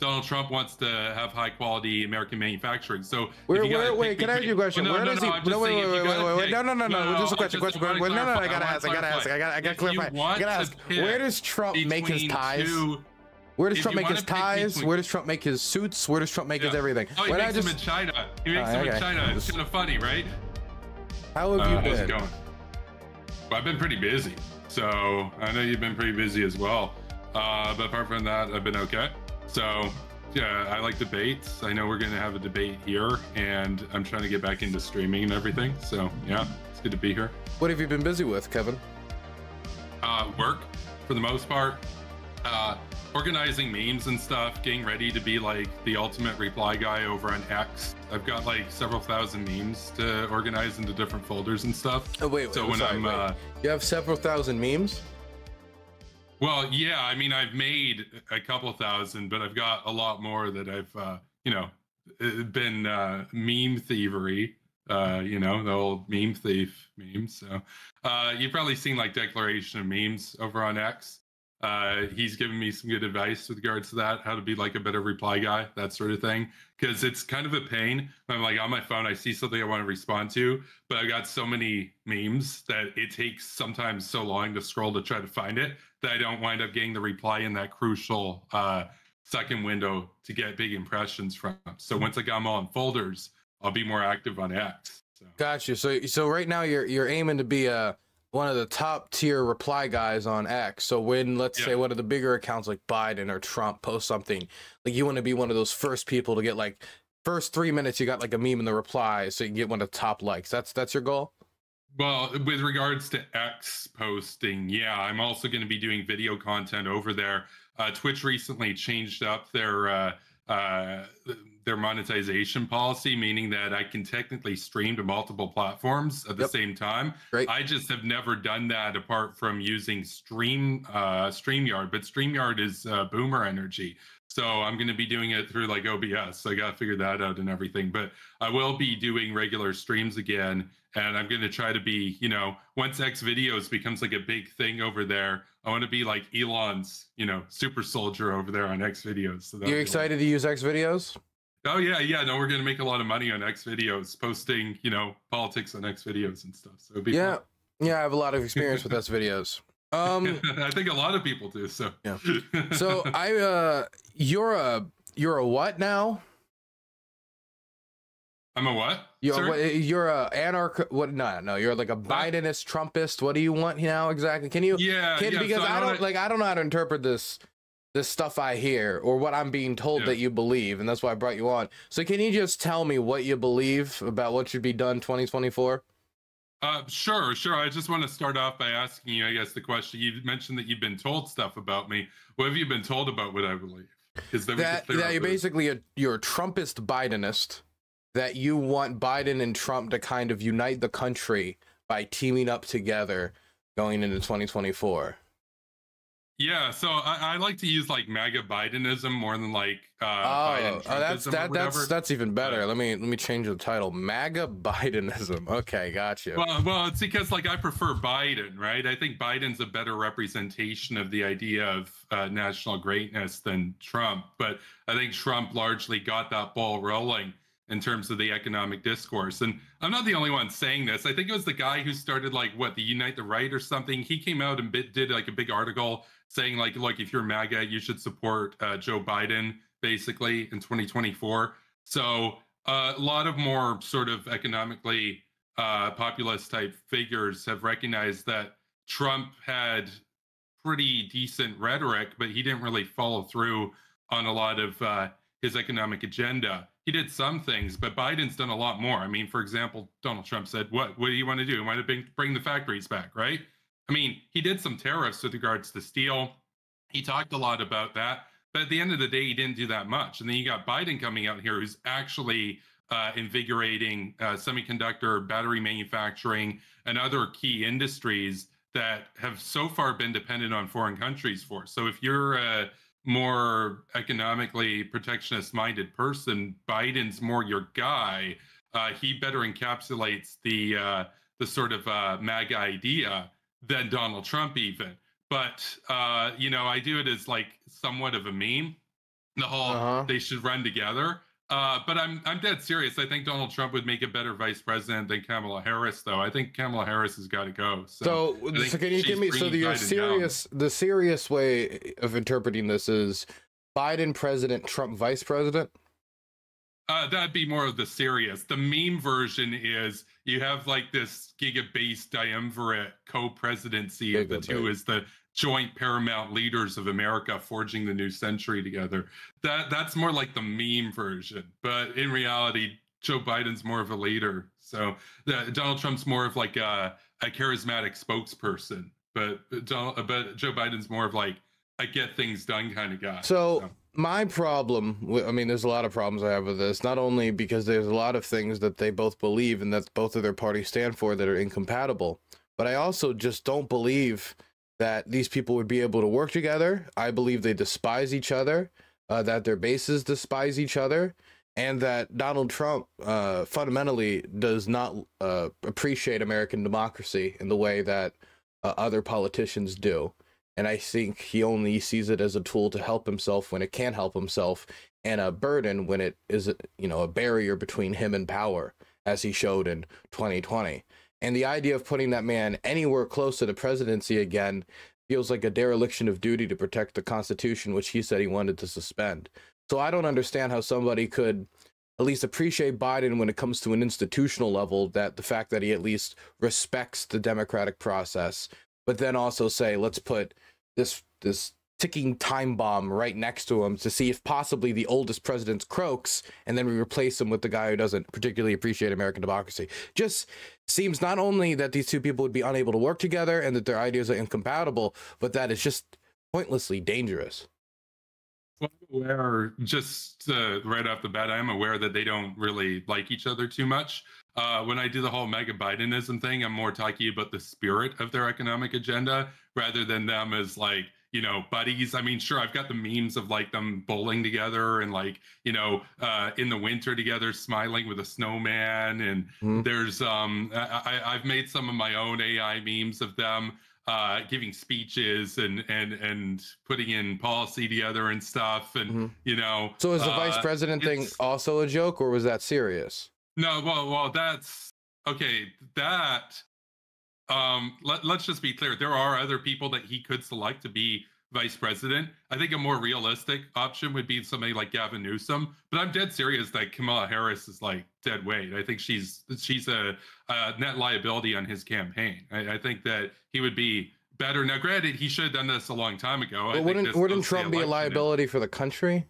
Donald Trump wants to have high quality American manufacturing. So where, where, wait, can I ask you a question? Where no, does no, he? no, No, wait, wait, wait, wait, wait, no, no, no, no. No, Just a question, question, question. Wait, no, no, I gotta ask, I gotta ask, I gotta, I gotta clarify. If you clarify. I gotta ask. Where does Trump make his ties? Where does if Trump make his ties? between- Where does Trump make his suits? Where does Trump make his everything? Oh, he When I makes them in China. He makes Oh, them okay. in China. It's kind of funny, right? how have Uh, you how's it been? going? Well, I've been pretty busy, so I know you've been pretty busy as well. Uh, but apart from that, I've been okay. So yeah, I like debates. I know we're gonna have a debate here, and I'm trying to get back into streaming and everything. So yeah, it's good to be here. What have you been busy with, Kevin? Uh, work for the most part. Uh, organizing memes and stuff, getting ready to be like the ultimate reply guy over on X. I've got like several thousand memes to organize into different folders and stuff. Oh wait, So wait, when sorry, I'm wait. uh, you have several thousand memes. Well, yeah, I mean, I've made a couple thousand, but I've got a lot more that I've, uh, you know, uh, been uh, meme thievery. Uh, you know, the old meme thief memes. So, uh, you've probably seen like Declaration of Memes over on X. Uh, he's given me some good advice with regards to that, how to be like a better reply guy, that sort of thing. Because it's kind of a pain. I'm like on my phone, I see something I want to respond to, but I got so many memes that it takes sometimes so long to scroll to try to find it that I don't wind up getting the reply in that crucial uh, second window to get big impressions from. So once I got them all in folders, I'll be more active on X. So. Got you. So so right now you're you're aiming to be a one of the top tier reply guys on X. So when let's Yeah. say one of the bigger accounts like Biden or Trump post something, like you want to be one of those first people to get like first three minutes you got like a meme in the reply so you can get one of the top likes. That's that's your goal. Well, with regards to X posting, yeah, I'm also going to be doing video content over there. Uh, Twitch recently changed up their uh, uh, their monetization policy, meaning that I can technically stream to multiple platforms at the Yep. same time. Great. I just have never done that apart from using Stream uh, Streamyard, but Streamyard is uh, Boomer Energy. So I'm going to be doing it through like OBS. So I got to figure that out and everything. But I will be doing regular streams again, and I'm going to try to be, you know, once X videos becomes like a big thing over there, I want to be like Elon's, you know, super soldier over there on X videos. So You're excited to use X videos? Oh yeah, yeah. No, we're going to make a lot of money on X videos, posting, you know, politics on X videos and stuff. So Yeah. fun. Yeah, I have a lot of experience with X videos. Um I think a lot of people do. So Yeah. so I uh you're a you're a what now? I'm a what? You're what, you're a anarch what no no you're like a Bidenist Trumpist. What do you want now exactly? Can you Yeah, can, yeah. because so I don't wanna- like I don't know how to interpret this this stuff I hear or what I'm being told Yeah. that you believe, and that's why I brought you on. So can you just tell me what you believe about what should be done 2024? Uh, sure, sure. I just want to start off by asking you, I guess, the question. You mentioned that you've been told stuff about me. What have you been told about what I believe? We can That that you're basically a you're a Trumpist Bidenist. That you want Biden and Trump to kind of unite the country by teaming up together going into 2024. Yeah, so I, I like to use like MAGA Bidenism more than like uh, Oh, Biden oh, that's that, that's that's even better. Let me let me change the title. MAGA Bidenism. Okay, gotcha. Well, well, it's because like I prefer Biden, right? I think Biden's a better representation of the idea of uh, national greatness than Trump. But I think Trump largely got that ball rolling in terms of the economic discourse. And I'm not the only one saying this. I think it was the guy who started like what the Unite the Right or something. He came out and bit, did like a big article saying like, look, if you're MAGA, you should support uh, Joe Biden basically in 2024. So uh, a lot of more sort of economically uh, populist type figures have recognized that Trump had pretty decent rhetoric, but he didn't really follow through on a lot of uh, his economic agenda. He did some things, but Biden's done a lot more. I mean, for example, Donald Trump said, "What? What do you want to do? You want to bring, bring the factories back, right?" I mean, he did some tariffs with regards to steel. He talked a lot about that, but at the end of the day, he didn't do that much. And then you got Biden coming out here, who's actually uh, invigorating uh, semiconductor, battery manufacturing, and other key industries that have so far been dependent on foreign countries for. So if you're a more economically protectionist minded person, Biden's more your guy. Uh, he better encapsulates the uh, the sort of uh, MAGA idea than Donald Trump even. But uh, you know, I do it as like somewhat of a meme the whole Uh-huh. they should run together. Uh, but I'm I'm dead serious. I think Donald Trump would make a better vice president than Kamala Harris, though. I think Kamala Harris has got to go. So, So, so can you give me so the your Biden down. serious the serious way of interpreting this is Biden president, Trump vice president? Uh, that'd be more of the serious. The meme version is you have like this giga-based triumvirate co-presidency of the two is the joint paramount leaders of America forging the new century together. That that's more like the meme version, but in reality, Joe Biden's more of a leader. So the, Donald Trump's more of like a, a charismatic spokesperson, but but Donald, but Joe Biden's more of like a get things done kind of guy. So my problem, I mean, there's a lot of problems I have with this. Not only because there's a lot of things that they both believe and that both of their parties stand for that are incompatible, but I also just don't believe that these people would be able to work together. I believe they despise each other, uh, that their bases despise each other, and that Donald Trump uh, fundamentally does not uh, appreciate American democracy in the way that uh, other politicians do and I think he only sees it as a tool to help himself when it can't help himself, and a burden when it is, you know, a barrier between him and power, as he showed in 2020. And the idea of putting that man anywhere close to the presidency again feels like a dereliction of duty to protect the Constitution, which he said he wanted to suspend. So I don't understand how somebody could at least appreciate Biden when it comes to an institutional level, that the fact that he at least respects the democratic process, but then also say, let's put this this ticking time bomb right next to him to see if possibly the oldest president croaks and then we replace him with the guy who doesn't particularly appreciate American democracy. Just seems not only that these two people would be unable to work together and that their ideas are incompatible, but that it's just pointlessly dangerous. Well, aware, just uh, right off the bat, I'm aware that they don't really like each other too much. Uh, when I do the whole mega Bidenism thing, I'm more talking about the spirit of their economic agenda rather than them as like, you know, buddies. I mean, sure, I've got the memes of like them bowling together and like, you know, uh, in the winter together, smiling with a snowman. And Mhm. there's, um, I, I've made some of my own AI memes of them uh, giving speeches and and and putting in policy together and stuff and Mhm. you know So is the vice uh, president thing also a joke or was that serious? no well well that's okay that um let, let's just be clear there are other people that he could select to be vice president. I think a more realistic option would be somebody like gavin newsom but i'm dead serious that kamala harris is like dead weight. I think she's she's a, a net liability on his campaign. I, I think that he would be better. Now granted he should have done this a long time ago. I But think wouldn't wouldn't goes to the Trump be a liability for the country?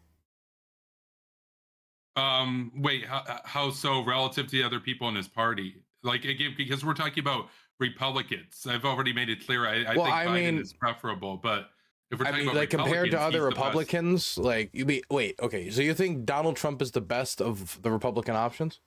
Um, wait, how, how so relative to the other people in his party? Like again, because we're talking about Republicans. I've already made it clear. I, I Well, think I Biden mean- is preferable, but if we're I talking mean, about like compared to other. Republicans, like you be wait, okay. So you think Donald Trump is the best of the Republican options?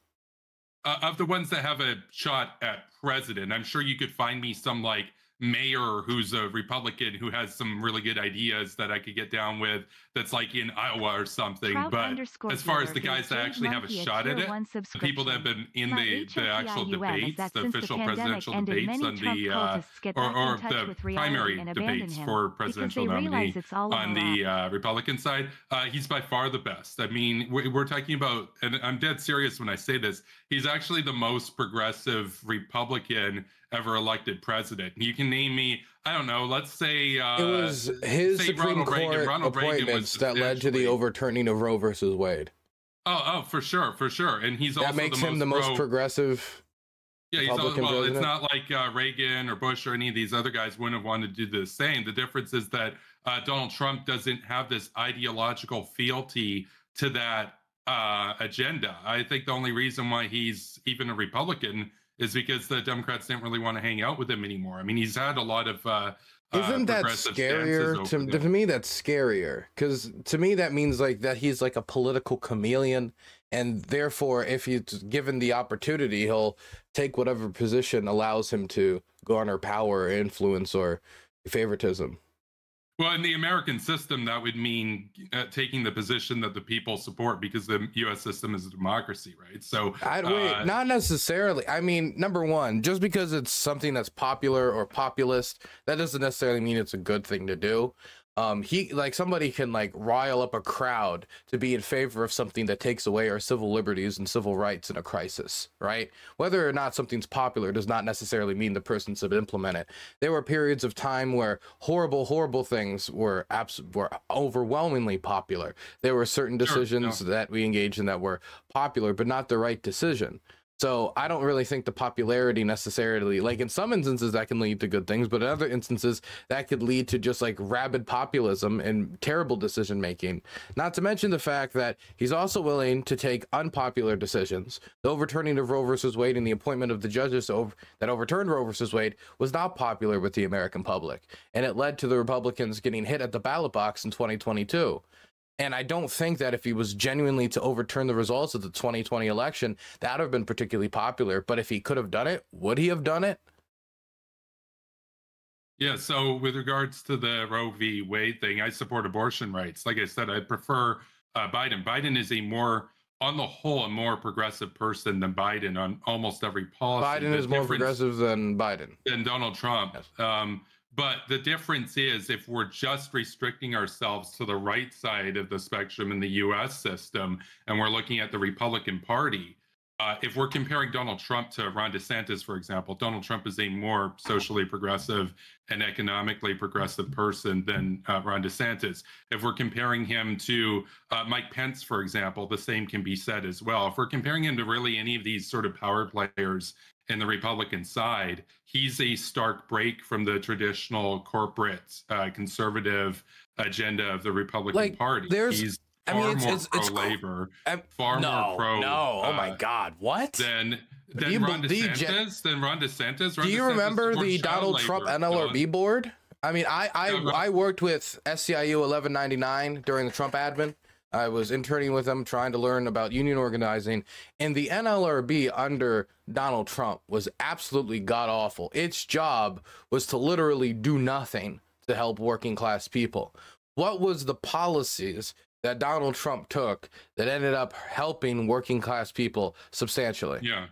uh, of the ones that have a shot at president, I'm sure you could find me some like mayor who's a Republican who has some really good ideas that I could get down with. That's like in Iowa or something. But as far as the guys that actually have a shot at it, the people that have been in the, the actual debates, the official pandemic presidential debates on Trump the uh, or, or the primary debates for presidential nominee it's all on the uh, Republican side, uh, he's by far the best. I mean, we're, we're talking about, and I'm dead serious when I say this. He's actually the most progressive Republican ever elected president. You can name me, I don't know, let's say uh, it was his Supreme Ronald Reagan. Court Ronald Reagan was appointments that led to the overturning of Roe versus Wade. Oh, oh, for sure, for sure. And he's That also makes the him most the most pro- progressive. Yeah, he's Republican well, president? it's not like uh, Reagan or Bush or any of these other guys wouldn't have wanted to do the same. The difference is that uh, Donald Trump doesn't have this ideological fealty to that uh, agenda. I think the only reason why he's even a Republican is because the Democrats didn't really want to hang out with him anymore. I mean, he's had a lot of. Uh, uh, Isn't that scarier? To, to me, that's scarier because to me that means like that he's like a political chameleon, and therefore, if he's given the opportunity, he'll take whatever position allows him to garner power, influence, or favoritism. Well, in the American system, that would mean uh, taking the position that the people support because the U.S. system is a democracy, right? So I wait, Uh, not necessarily. I mean, number one, just because it's something that's popular or populist, that doesn't necessarily mean it's a good thing to do. Um he like somebody can like rile up a crowd to be in favor of something that takes away our civil liberties and civil rights in a crisis right? Whether or not something's popular does not necessarily mean the person should implement it. There were periods of time where horrible horrible things were abs- were overwhelmingly popular. There were certain Sure, decisions that we engaged in that were popular but not the right decision so I don't really think the popularity necessarily, like in some instances, that can lead to good things, but in other instances, that could lead to just like rabid populism and terrible decision making. Not to mention the fact that he's also willing to take unpopular decisions. The overturning of Roe versus Wade and the appointment of the judges over, that overturned Roe versus Wade was not popular with the American public, and it led to the Republicans getting hit at the ballot box in 2022. And I don't think that if he was genuinely to overturn the results of the 2020 election, that would have been particularly popular. But if he could have done it, would he have done it? Yeah. So with regards to the Roe v. Wade thing, I support abortion rights. Like I said, I prefer uh, Biden. Biden is a more, on the whole, a more progressive person than Biden on almost every policy. Biden The is more progressive than Biden. than Donald Trump. Yes. Um, but the difference is if we're just restricting ourselves to the right side of the spectrum in the US system and we're looking at the Republican Party, uh, if we're comparing Donald Trump to Ron DeSantis, for example, Donald Trump is a more socially progressive and economically progressive person than uh, Ron DeSantis. If we're comparing him to uh, Mike Pence, for example, the same can be said as well. If we're comparing him to really any of these sort of power players in the Republican side, he's a stark break from the traditional corporate uh, conservative agenda of the Republican Like, Party. there's- he's I far mean, it's- more it's- it's pro labor, I'm- far no, more pro. no. Oh my uh, God, what? Then than you Ron DeSantis. Gen- than Ron DeSantis. Ron Do you DeSantis remember the Donald Trump NLRB Don. board? I mean, I I, Yeah. I worked with SEIU 1199 during the Trump admin. I was interning with them, trying to learn about union organizing, and the NLRB under Donald Trump was absolutely god awful. Its job was to literally do nothing to help working class people. What was the policies that Donald Trump took that ended up helping working class people substantially? Yeah.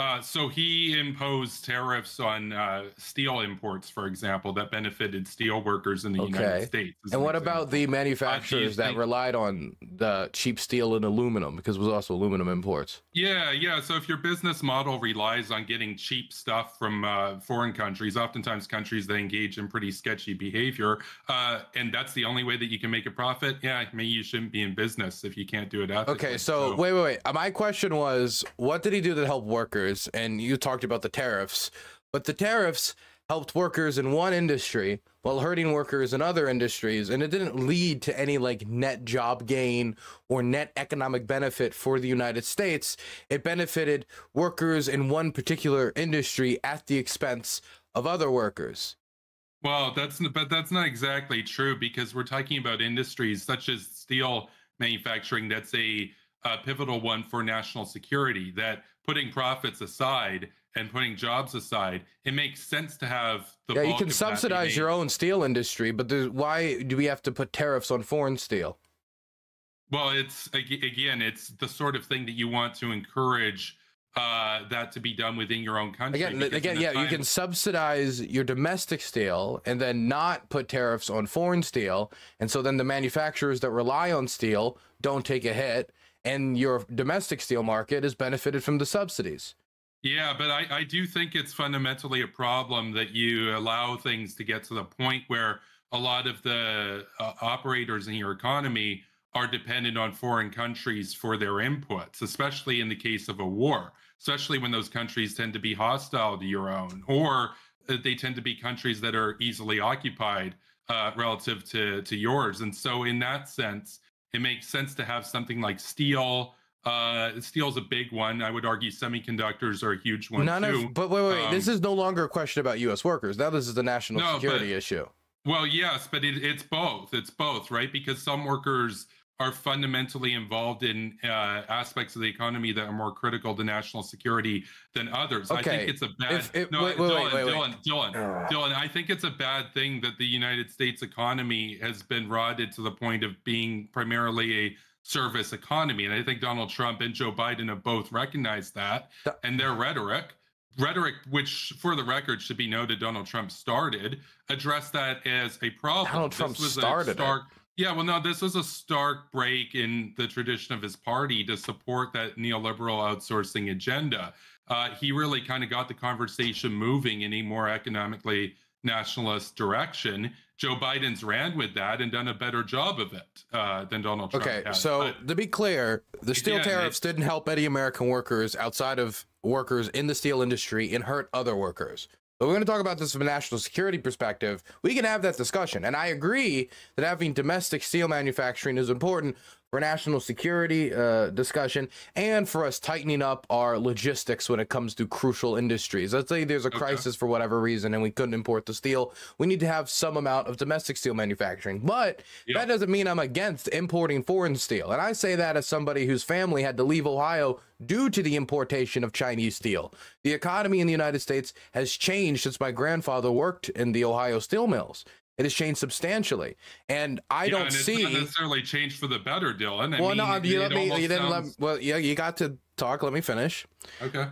Uh, so he imposed tariffs on uh, steel imports, for example, that benefited steel workers in the Okay. United States. And an what about the manufacturers that relied on the cheap steel and aluminum because it was also aluminum imports? Yeah, yeah. So if your business model relies on getting cheap stuff from uh, foreign countries, oftentimes countries that engage in pretty sketchy behavior, uh, and that's the only way that you can make a profit, yeah, maybe you shouldn't be in business if you can't do it ethically. Okay, so wait, wait, wait. Uh, My question was, what did he do to help workers? And you talked about the tariffs, but the tariffs helped workers in one industry while hurting workers in other industries, and it didn't lead to any like net job gain or net economic benefit for the United States. It benefited workers in one particular industry at the expense of other workers. Well, that's but that's not exactly true because we're talking about industries such as steel manufacturing. That's a, a pivotal one for national security. That putting profits aside and putting jobs aside, it makes sense to have the. yeah, you can of that be subsidize your own steel industry, but why do we have to put tariffs on foreign steel? Well, it's again, it's the sort of thing that you want to encourage uh, that to be done within your own country. Again, again, yeah, you can subsidize your domestic steel and then not put tariffs on foreign steel, and so then the manufacturers that rely on steel don't take a hit, and your domestic steel market is benefited from the subsidies. Yeah, but I, I do think it's fundamentally a problem that you allow things to get to the point where a lot of the uh, operators in your economy are dependent on foreign countries for their inputs, especially in the case of a war, especially when those countries tend to be hostile to your own, or they tend to be countries that are easily occupied uh, relative to, to yours. And so, in that sense, it makes sense to have something like steel. Uh, steel's a big one. I would argue semiconductors are a huge one None too. of, but wait, wait, wait. this Um, is no longer a question about U.S. workers. Now this is a national No, security but- issue. Well, yes, but it, it's both. It's both, right? Because some workers are fundamentally involved in uh, aspects of the economy that are more critical to national security than others. Okay. I think it's a bad. if- if- no, wait, wait, Dylan, wait, wait, wait. Dylan, Dylan, Dylan. I think it's a bad thing that the United States economy has been rotted to the point of being primarily a service economy, and I think Donald Trump and Joe Biden have both recognized that, Th- and their rhetoric rhetoric, which for the record should be noted, Donald Trump started, addressed that as a problem. Donald Trump started stark, it. Yeah, well, no, this was a stark break in the tradition of his party to support that neoliberal outsourcing agenda. Uh, he really kind of got the conversation moving in a more economically nationalist direction. Joe Biden's ran with that and done a better job of it uh, than Donald Trump. Okay, had. so but, to be clear, the steel yeah, tariffs didn't help any American workers outside of workers in the steel industry and hurt other workers. But we're going to talk about this from a national security perspective. We can have that discussion. And I agree that having domestic steel manufacturing is important for national security uh, discussion and for us tightening up our logistics when it comes to crucial industries. Let's say there's a okay. crisis for whatever reason and we couldn't import the steel. We need to have some amount of domestic steel manufacturing. But yeah. that doesn't mean I'm against importing foreign steel. And I say that as somebody whose family had to leave Ohio due to the importation of Chinese steel. The economy in the United States has changed since my grandfather worked in the Ohio steel mills. It has changed substantially, and I yeah, don't and see not necessarily changed for the better, Dylan. I well, mean, no, you let me. You didn't sounds... let. Well, yeah, you got to talk. Let me finish. Okay.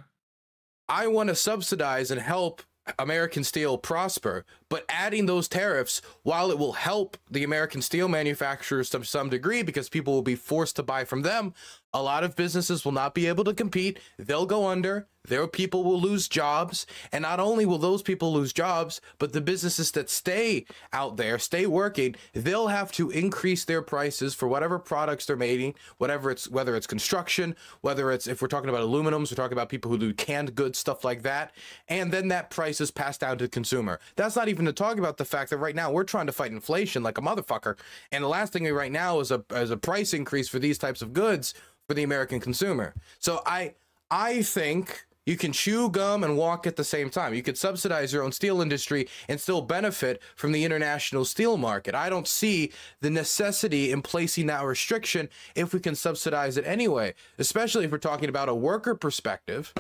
I want to subsidize and help American steel prosper, but adding those tariffs, while it will help the American steel manufacturers to some degree because people will be forced to buy from them, a lot of businesses will not be able to compete. They'll go under. Their people will lose jobs. And not only will those people lose jobs, but the businesses that stay out there, stay working, they'll have to increase their prices for whatever products they're making, whatever it's whether it's construction, whether it's if we're talking about aluminums, we're talking about people who do canned goods, stuff like that. And then that price is passed down to the consumer. That's not even to talk about the fact that right now we're trying to fight inflation like a motherfucker. And the last thing we right now is a is a price increase for these types of goods for the American consumer. So I I think you can chew gum and walk at the same time. You could subsidize your own steel industry and still benefit from the international steel market. I don't see the necessity in placing that restriction if we can subsidize it anyway, especially if we're talking about a worker perspective.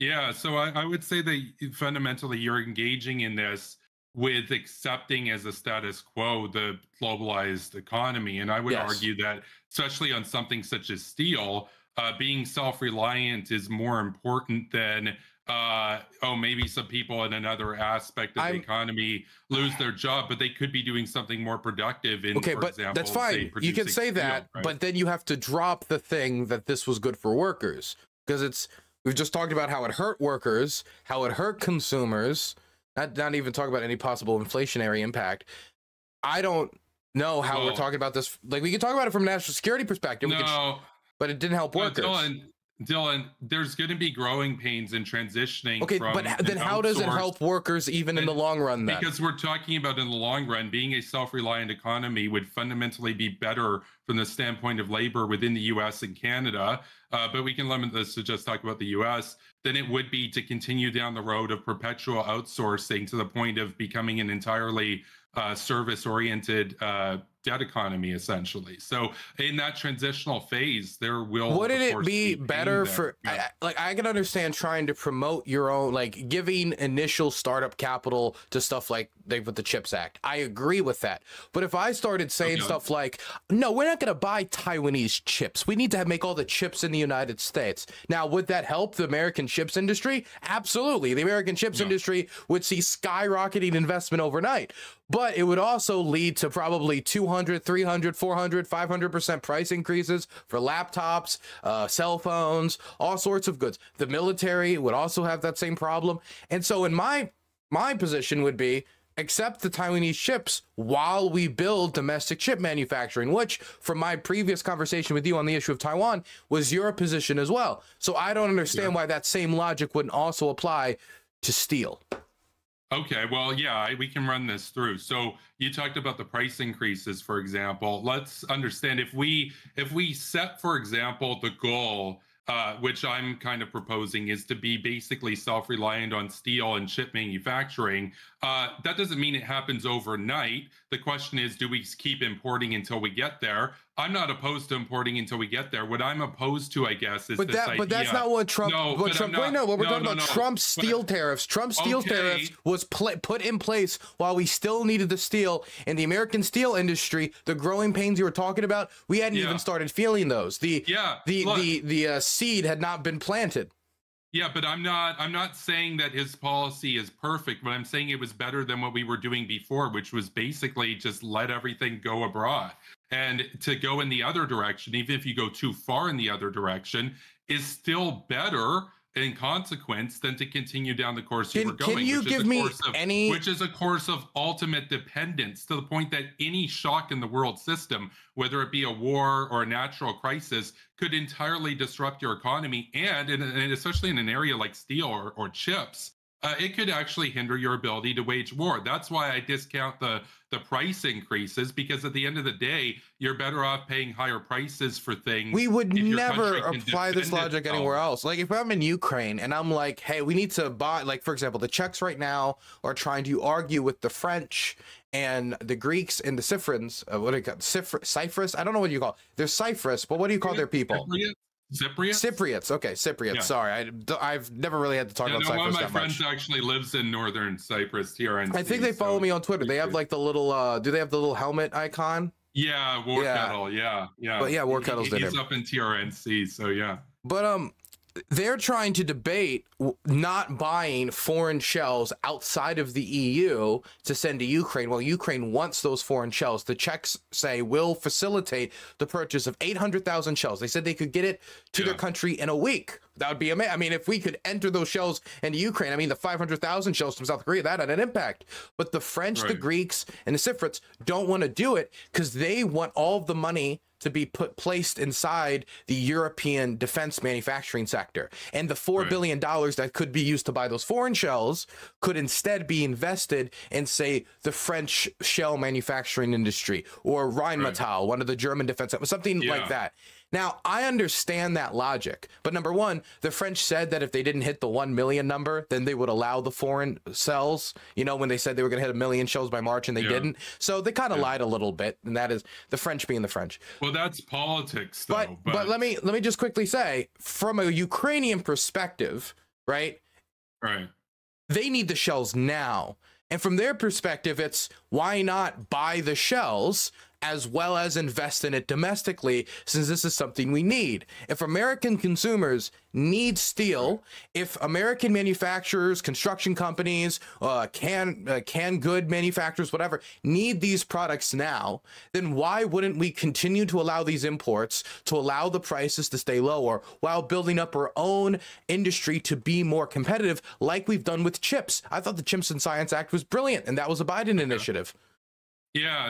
Yeah, so I, I would say that fundamentally you're engaging in this with accepting as a status quo the globalized economy. And I would yes. argue that, especially on something such as steel, uh, being self reliant is more important than. Uh, oh, maybe some people in another aspect of I'm, the economy lose their job, but they could be doing something more productive. In, okay, but example, that's fine. You can say steel, that, right? but then you have to drop the thing that this was good for workers because it's. We've just talked about how it hurt workers, how it hurt consumers, not not even talk about any possible inflationary impact. I don't know how well, we're talking about this. Like we can talk about it from a national security perspective. No, can, but it didn't help workers. Dylan, Dylan, there's going to be growing pains in transitioning. Okay, but then how does it help workers even in the long run? Then? Because we're talking about in the long run, being a self-reliant economy would fundamentally be better from the standpoint of labor within the U.S. and Canada. Uh, but we can limit this to just talk about the U.S. Than it would be to continue down the road of perpetual outsourcing to the point of becoming an entirely uh, service-oriented uh, debt economy essentially. So in that transitional phase, there will wouldn't it be better for. I, like I can understand trying to promote your own like giving initial startup capital to stuff like they with the Chips Act. I agree with that. But if I started saying okay. stuff like, no, we're not going to buy Taiwanese chips. We need to have, make all the chips in the United States. Now, would that help the American chips industry? Absolutely. The American chips yeah. industry would see skyrocketing investment overnight but it would also lead to probably 200 300 400 500% price increases for laptops uh, cell phones all sorts of goods the military would also have that same problem and so in my my position would be accept the Taiwanese chips while we build domestic chip manufacturing, which, from my previous conversation with you on the issue of Taiwan, was your position as well. So I don't understand yeah. why that same logic wouldn't also apply to steel. Okay, well, yeah, we can run this through. So you talked about the price increases, for example. Let's understand if we if we set, for example, the goal uh, which I'm kind of proposing, is to be basically self reliant on steel and chip manufacturing. Uh, that doesn't mean it happens overnight. The question is, do we keep importing until we get there? I'm not opposed to importing until we get there. What I'm opposed to, I guess, is but that. Idea. But that's not what Trump. No, what Trump. Not, wait, no. What we're no, talking no, about? No, Trump's steel but, tariffs. Trump's steel okay. tariffs was pl- put in place while we still needed the steel in the American steel industry. The growing pains you were talking about, we hadn't yeah. even started feeling those. The yeah. The Look. the the uh, seed had not been planted. Yeah, but I'm not I'm not saying that his policy is perfect, but I'm saying it was better than what we were doing before, which was basically just let everything go abroad. And to go in the other direction, even if you go too far in the other direction, is still better in consequence than to continue down the course Can, you were going. can you which is give a me course of- any? which is a course of ultimate dependence to the point that any shock in the world system, whether it be a war or a natural crisis, could entirely disrupt your economy. And, in, and especially in an area like steel or, or chips, uh, it could actually hinder your ability to wage war. That's why I discount the the price increases because at the end of the day, you're better off paying higher prices for things. we would never apply this logic itself. anywhere else. Like if I'm in Ukraine and I'm like, hey, we need to buy, like for example, the Czechs right now are trying to argue with the French and the Greeks and the Cyprians. Uh, what do you call Cypr- Cyprus? I don't know what you call. They're Cyprus, but what do you call their people? Cypriot? Cypriot? Cypriots. Okay, Cypriots. Yeah. Sorry, I, I've never really had to talk Yeah, about no, one of my that much. friends actually lives in northern Cyprus here. I think they follow me on Twitter. They have like the little. uh Do they have the little helmet icon? Yeah, War Yeah. Kettle. Yeah, yeah. But yeah, War Kettle's in He's him. up in TRNC, so yeah. But um, they're trying to debate not buying foreign shells outside of the EU to send to Ukraine. Well, Ukraine wants those foreign shells. The Czechs say will facilitate the purchase of 800,000 shells. They said they could get it to their country in a week. That would be amazing. I mean, if we could enter those shells into Ukraine, I mean, the 500,000 shells from South Korea, that had an impact. But the French, the Greeks, and the Cypriots don't want to do it because they want all of the money to be put placed inside the European defense manufacturing sector. And the four Right. billion dollars that could be used to buy those foreign shells could instead be invested in, say, the French shell manufacturing industry or Rheinmetall, one of the German defense, something like that. Now, I understand that logic, but number one, the French said that if they didn't hit the 1 million number, then they would allow the foreign cells, you know, when they said they were going to hit a million shells by March and they Yeah. didn't. So they kind of Yeah. lied a little bit, and that is the French being the French. Well, that's politics, though. But, but let me let me just quickly say from a Ukrainian perspective, right? right. They need the shells now. And from their perspective, it's why not buy the shells as well as invest in it domestically, since this is something we need. If American consumers need steel, if American manufacturers, construction companies, uh, can uh, can good manufacturers, whatever, need these products now, then why wouldn't we continue to allow these imports to allow the prices to stay lower while building up our own industry to be more competitive, like we've done with chips? I thought the Chips and Science Act was brilliant, and that was a Biden initiative. Yeah,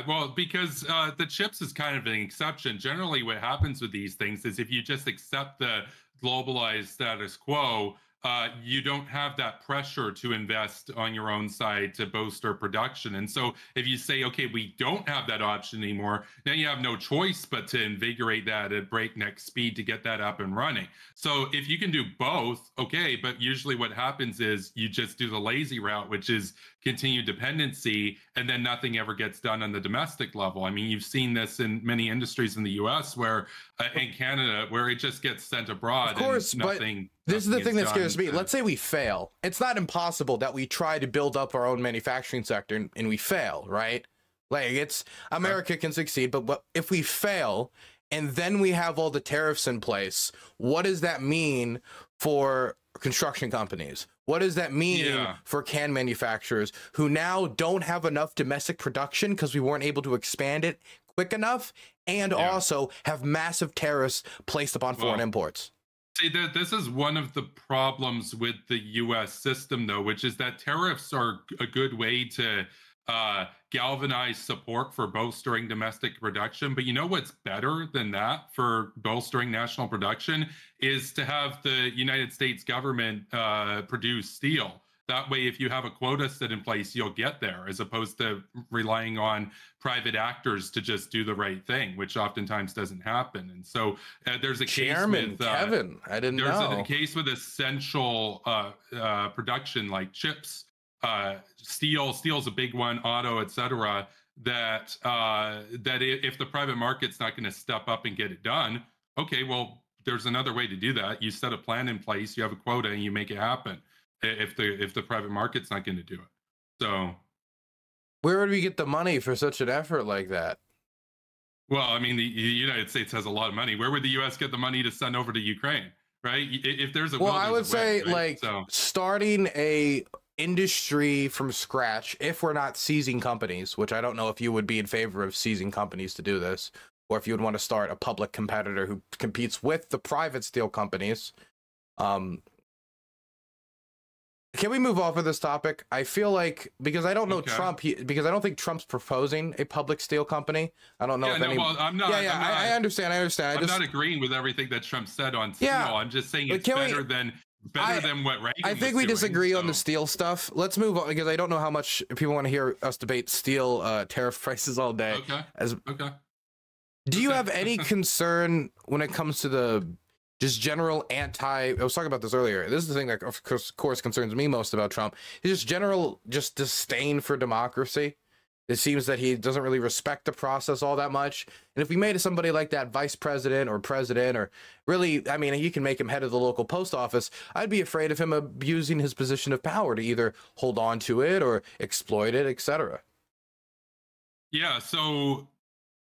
well, because uh, the chips is kind of an exception. Generally, what happens with these things is if you just accept the globalized status quo, uh, you don't have that pressure to invest on your own side to bolster production. And so, if you say, okay, we don't have that option anymore, then you have no choice but to invigorate that at breakneck speed to get that up and running. So, if you can do both, okay, but usually what happens is you just do the lazy route, which is continued dependency, and then nothing ever gets done on the domestic level. I mean, you've seen this in many industries in the U.S. where, uh, in Canada, where it just gets sent abroad. Of course, and but nothing. This is the thing that scares me. Let's say we fail. It's not impossible that we try to build up our own manufacturing sector and, and we fail, right? Like it's America can succeed, but what if we fail and then we have all the tariffs in place? What does that mean for construction companies? What does that mean Yeah. for can manufacturers who now don't have enough domestic production because we weren't able to expand it quick enough and Yeah. also have massive tariffs placed upon foreign Well, imports? See, that this is one of the problems with the U.S. system, though, which is that tariffs are a good way to uh, galvanize support for bolstering domestic production. But you know what's better than that for bolstering national production is to have the United States government uh, produce steel. That way, if you have a quota set in place, you'll get there, as opposed to relying on private actors to just do the right thing, which oftentimes doesn't happen. And so uh, there's a Chairman case with uh, Kevin. I didn't there's know. There's a case with essential uh, uh, production like chips, uh, steel. Steel's a big one, auto, etc. That uh, that if the private market's not going to step up and get it done, okay, well, there's another way to do that. You set a plan in place, you have a quota, and you make it happen. If the if the private market's not going to do it, so Where would we get the money for such an effort like that? well, I mean, the, United States has a lot of money. Where would the U.S. get the money to send over to Ukraine? right? If there's a well, will, I would say way, right? like so, starting a industry from scratch. If we're not seizing companies, which I don't know if you would be in favor of seizing companies to do this, or if you would want to start a public competitor who competes with the private steel companies. Um, can we move off of this topic? I feel like because I don't know Okay. Trump, he, because I don't think Trump's proposing a public steel company. I don't know yeah, if no, any. well, I'm not. yeah, yeah, not, I, I understand. I understand. I I'm just, not agreeing with everything that Trump said on steel. Yeah, I'm just saying it's can we- better than better I- than what Reagan I think we doing, disagree on the steel stuff. Let's move on because I don't know how much people want to hear us debate steel uh, tariff prices all day. Okay. As Okay. do you Okay. have any concern when it comes to the just general anti? I was talking about this earlier. This is the thing that, of course, of course concerns me most about Trump. Is just general just disdain for democracy. It seems that he doesn't really respect the process all that much. And if we made somebody like that vice president or president, or really, I mean, you can make him head of the local post office, I'd be afraid of him abusing his position of power to either hold on to it or exploit it, etc. Yeah. So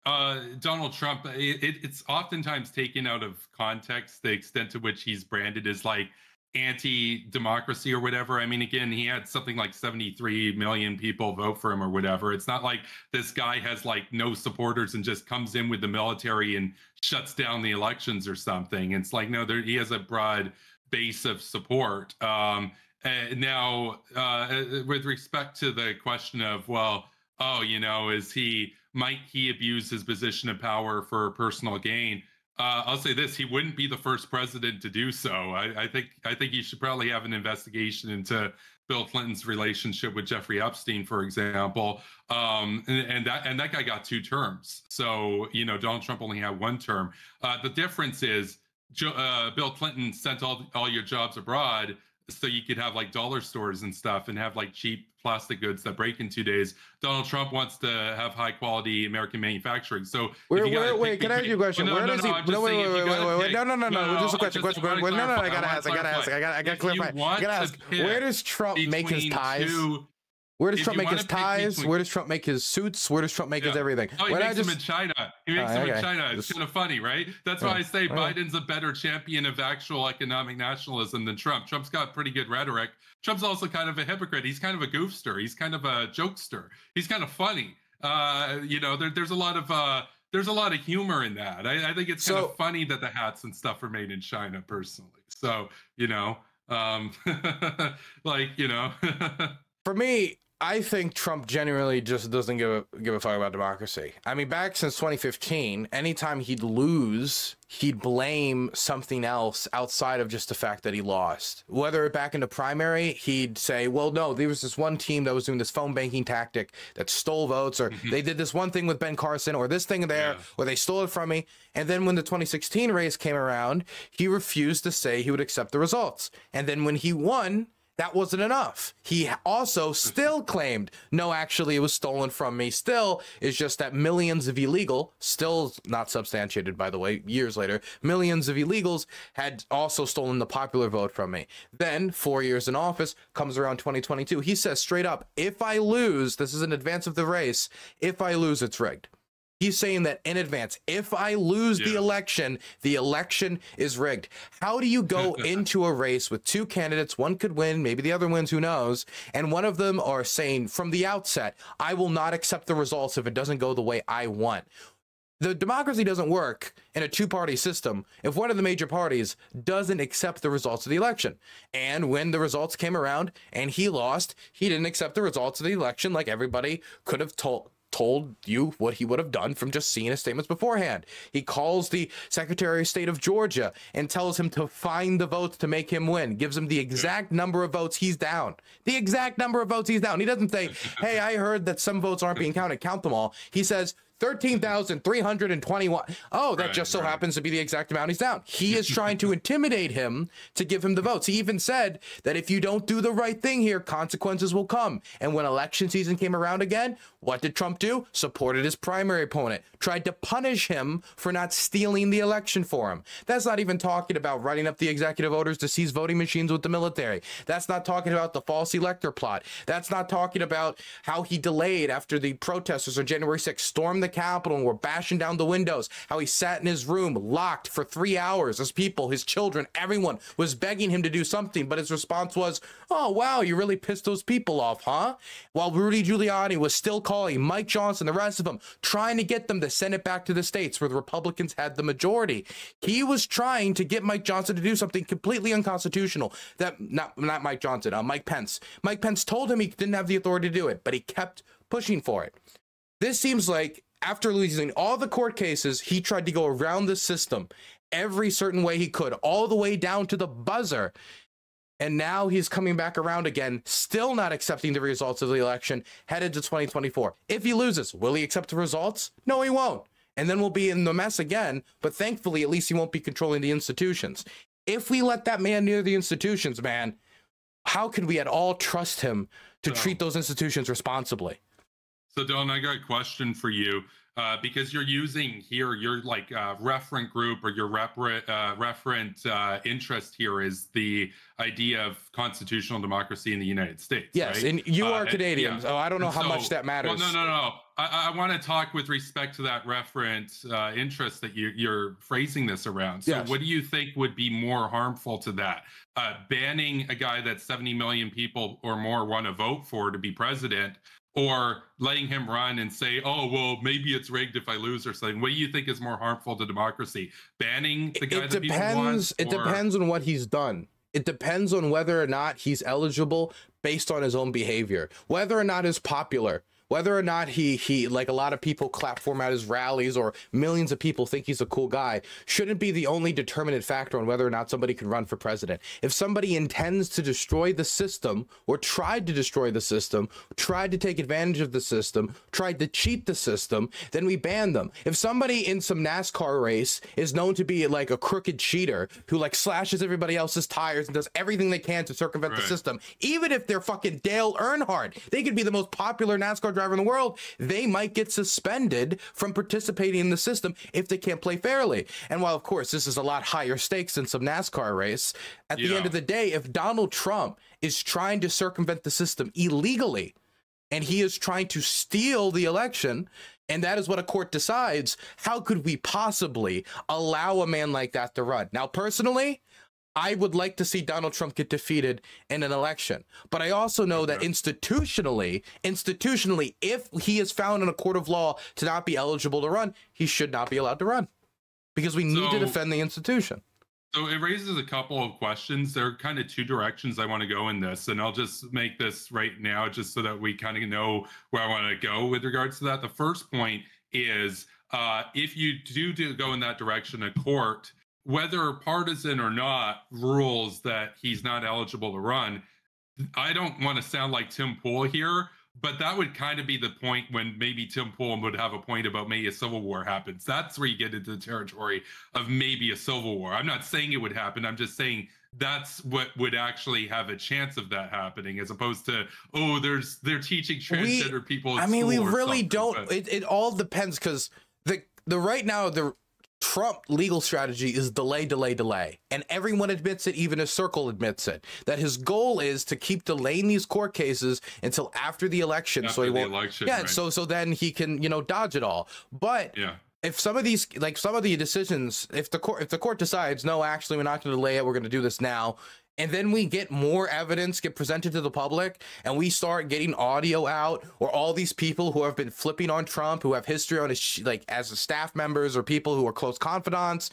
uh, Donald Trump, it, it, it's oftentimes taken out of context the extent to which he's branded as like anti-democracy or whatever. I mean, again, he had something like 73 million people vote for him or whatever. It's not like this guy has like no supporters and just comes in with the military and shuts down the elections or something. It's like no, there he has a broad base of support. Um, and now, uh, with respect to the question of well, oh, you know, is he might he abuse his position of power for personal gain? Uh, I'll say this: he wouldn't be the first president to do so. I, I think I think you should probably have an investigation into Bill Clinton's relationship with Jeffrey Epstein, for example. Um, and, and that and that guy got two terms. So you know, Donald Trump only had one term. Uh, the difference is uh, Bill Clinton sent all all your jobs abroad so you could have like dollar stores and stuff and have like cheap plastic goods that break in two days. Donald Trump wants to have high quality American manufacturing. So Where, where, wait, can I ask you a question? Oh, well, where no, does no, he? No, wait, wait, wait, wait, wait, pick- no, no, no, no, Just a question, just- question, question. No, no, no, I gotta ask, I gotta ask, I gotta, I gotta clarify. I gotta ask. Where does Trump make his ties? two- Where does if Trump make his ties? Where does Trump make his suits? Where does Trump make his Yeah. everything? Oh, he When I makes just, them in China. He makes them okay. in China. It's Just- kind of funny, right? That's why I say. Biden's a better champion of actual economic nationalism than Trump. Trump's got pretty good rhetoric. Trump's also kind of a hypocrite. He's kind of a goofster. He's kind of a jokester. He's kind of funny. Uh, you know, there, there's a lot of uh, there's a lot of humor in that. I, I think it's kind So- of funny that the hats and stuff are made in China, personally. So you know, um, like you know. for me, I think Trump genuinely just doesn't give a give a fuck about democracy. I mean, back since 2015, anytime he'd lose, he'd blame something else outside of just the fact that he lost. Whether back in the primary, he'd say, "Well, no, there was this one team that was doing this phone banking tactic that stole votes, or mm-hmm. they did this one thing with Ben Carson, or this thing there, Yeah. or they stole it from me." And then when the 2016 race came around, he refused to say he would accept the results. And then when he won, that wasn't enough. He also mm-hmm. still claimed, no, actually, it was stolen from me. Still, it's just that millions of illegal, still not substantiated, by the way, years later, millions of illegals had also stolen the popular vote from me. Then, four years in office, comes around 2022. He says straight up, if I lose, this is in advance of the race, if I lose, it's rigged. He's saying that in advance. If I lose the election, the election is rigged. How do you go into a race with two candidates? One could win, maybe the other wins, who knows? And one of them are saying from the outset, I will not accept the results if it doesn't go the way I want. The democracy doesn't work in a two party system if one of the major parties doesn't accept the results of the election. And when the results came around and he lost, he didn't accept the results of the election like everybody could have told told you what he would have done from just seeing his statements beforehand. He calls the Secretary of State of Georgia and tells him to find the votes to make him win, gives him the exact number of votes he's down. The exact number of votes he's down. He doesn't say, hey, I heard that some votes aren't being counted, count them all. He says, 13,321. Oh, that Right, just so right. happens to be the exact amount he's down. He is trying to intimidate him to give him the votes. He even said that if you don't do the right thing here, consequences will come. And when election season came around again, what did Trump do? Supported his primary opponent, tried to punish him for not stealing the election for him. That's not even talking about writing up the executive orders to seize voting machines with the military. That's not talking about the false elector plot. That's not talking about how he delayed after the protesters on January 6th stormed the Capitol and were bashing down the windows, how he sat in his room locked for three hours as people, his children, everyone was begging him to do something. But his response was, Oh, wow, you really pissed those people off, huh? While Rudy Giuliani was still calling Mike Johnson, the rest of them, trying to get them to send it back to the states where the Republicans had the majority. He was trying to get Mike Johnson to do something completely unconstitutional. That not not Mike Johnson, uh, Mike Pence. Mike Pence told him he didn't have the authority to do it, but he kept pushing for it. This seems like after losing all the court cases, he tried to go around the system every certain way he could, all the way down to the buzzer. And now he's coming back around again, still not accepting the results of the election, headed to 2024. If he loses, will he accept the results? No, he won't. And then we'll be in the mess again. But thankfully, at least he won't be controlling the institutions. If we let that man near the institutions, man, how can we at all trust him to treat those institutions responsibly? So, Dylan, I got a question for you uh, because you're using here your like uh, referent group or your referent uh, referent uh, interest here is the idea of constitutional democracy in the United States. Yes, right? and you Uh, are and- Canadian, yeah. so I don't know And how so- much that matters. Well, no, no, no. I, I want to talk with respect to that referent uh, interest that you, you're phrasing this around. So, Yes. what do you think would be more harmful to that? Uh, banning a guy that 70 million people or more want to vote for to be president, or letting him run and say, "Oh, well, maybe it's rigged if I lose or something." What do you think is more harmful to democracy? Banning the guy it that people want? depends it or- depends on what he's done it depends on whether or not he's eligible based on his own behavior whether or not he's popular whether or not he he like a lot of people clap for him at his rallies or millions of people think he's a cool guy shouldn't be the only determinant factor on whether or not somebody can run for president. If somebody intends to destroy the system or tried to destroy the system tried to take advantage of the system tried to cheat the system then we ban them. If somebody in some nascar race is known to be like a crooked cheater who like slashes everybody else's tires and does everything they can to circumvent the system even if they're fucking dale earnhardt they could be the most popular nascar driver in the world they might get suspended from participating in the system if they can't play fairly. And while of course this is a lot higher stakes than some nascar race at the end of the day if donald trump is trying to circumvent the system illegally and he is trying to steal the election and that is what a court decides how could we possibly allow a man like that to run? Now personally I would like to see Donald Trump get defeated in an election. But I also know that institutionally, institutionally, if he is found in a court of law to not be eligible to run, he should not be allowed to run. Because we need to defend the institution. So it raises a couple of questions. There are kind of two directions I want to go in this, and I'll just make this right now just so that we kind of know where I want to go with regards to that. The first point is uh, if you do, do go in that direction, a court, whether partisan or not, rules that he's not eligible to run. I don't want to sound like Tim Pool here, but that would kind of be the point when maybe Tim Pool would have a point about maybe a civil war happens. That's where you get into the territory of maybe a civil war. I'm not saying it would happen. I'm just saying that's what would actually have a chance of that happening, as opposed to oh, there's they're teaching We- transgender people. at I mean, we really don't. It, it all depends because the the right now the Trump legal strategy is delay, delay, delay, and everyone admits it. Even his circle admits it. That his goal is to keep delaying these court cases until after the election, so he won't. election, yeah, right. so so then he can you know dodge it all. But yeah. If some of these like some of the decisions if the court if the court decides no actually we're not going to delay it we're going to do this now and then we get more evidence get presented to the public and we start getting audio out or all these people who have been flipping on trump who have history on his like as staff members or people who are close confidants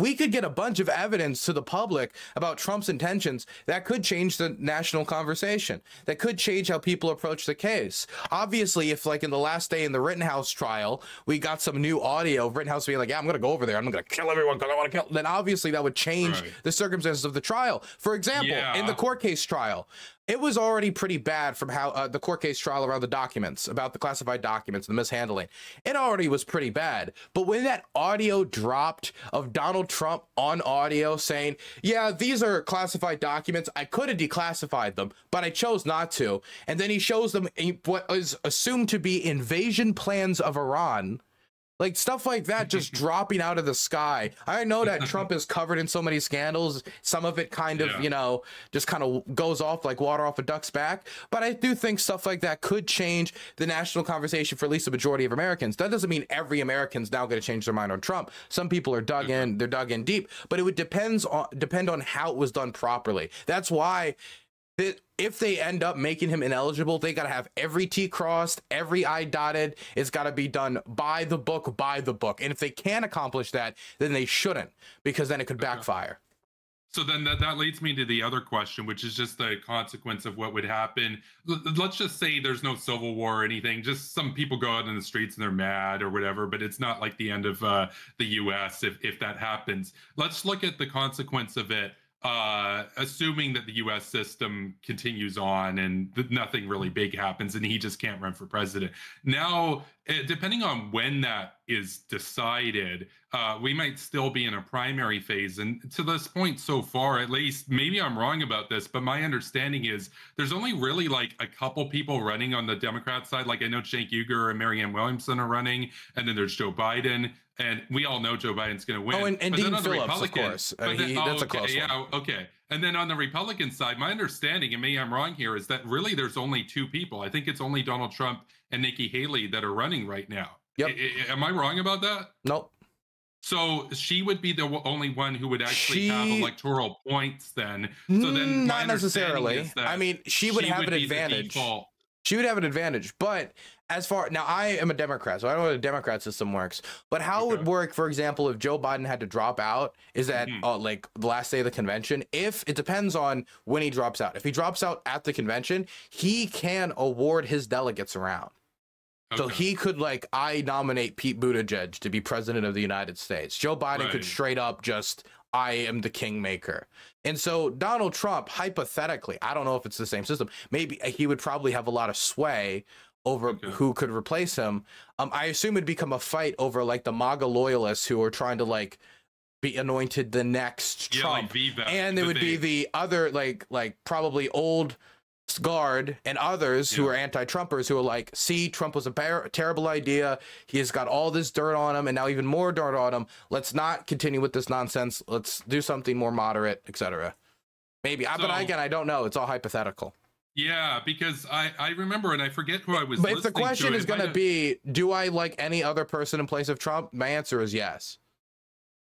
we could get a bunch of evidence to the public about Trump's intentions that could change the national conversation, that could change how people approach the case. Obviously, if like in the last day in the Rittenhouse trial, we got some new audio of Rittenhouse being like, yeah, I'm going to go over there. I'm going to kill everyone because I want to kill. Then obviously that would change Right. the circumstances of the trial. For example, in the court case trial, it was already pretty bad from how uh, the court case trial around the documents about the classified documents and the mishandling. It already was pretty bad. But when that audio dropped of donald trump on audio saying yeah these are classified documents. I could have declassified them but i chose not to. And then he shows them what is assumed to be invasion plans of iran Like stuff like that just dropping out of the sky. I know that Trump is covered in so many scandals. Some of it kind of, yeah. you know, just kind of goes off like water off a duck's back. But I do think stuff like that could change the national conversation for at least the majority of Americans. That doesn't mean every American's now going to change their mind on Trump. Some people are dug in, mm-hmm. they're dug in deep, but it would depends on depend on how it was done properly. That's why if they end up making him ineligible, they got to have every T crossed, every I dotted. It's got to be done by the book, by the book. And if they can't accomplish that, then they shouldn't, because then it could backfire. So then that, that leads me to the other question, which is just the consequence of what would happen. L- let's just say there's no civil war or anything. Just some people go out in the streets and they're mad or whatever, but it's not like the end of uh, the U.S. if if that happens. Let's look at the consequence of it uh, assuming that the U.S. system continues on and nothing really big happens, and he just can't run for president. Now, eh, depending on when that is decided, uh, we might still be in a primary phase. And to this point, so far, at least, maybe I'm wrong about this, but my understanding is there's only really like a couple people running on the Democrat side. Like I know Cenk Uygur and Marianne Williamson are running, and then there's Joe Biden and we all know Joe Biden's going to win. Oh, and, and Dean Phillips, of course. Then, he, oh, that's okay, a close yeah, one. okay. And then on the Republican side, my understanding, and maybe I'm wrong here, is that really there's only two people. I think it's only Donald Trump and Nikki Haley that are running right now. Yep. I, I, am I wrong about that? Nope. So she would be the only one who would actually she... have electoral points then. So then, not necessarily. I mean, she would she have would an advantage. She would have an advantage, but as far now i am a democrat so i don't know how the democrat system works but how okay. it would work for example if joe biden had to drop out is that mm-hmm. uh, like the last day of the convention if it depends on when he drops out if he drops out at the convention he can award his delegates around okay. so he could like i nominate pete buttigieg to be president of the united states joe biden right. could straight up just I am the kingmaker. And so Donald Trump, hypothetically, I don't know if it's the same system. Maybe he would probably have a lot of sway over okay. who could replace him. Um, I assume it'd become a fight over like the MAGA loyalists who are trying to like be anointed the next yeah, Trump, like and there would they... be the other like like probably old guard and others yeah. who are anti-Trumpers who are like, see, Trump was a bar- terrible idea. He has got all this dirt on him, and now even more dirt on him. Let's not continue with this nonsense. Let's do something more moderate, etc. Maybe, so, but again, I don't know. It's all hypothetical. Yeah, because I I remember and I forget who I was. But if the question to, is going to be, do I like any other person in place of Trump? My answer is yes.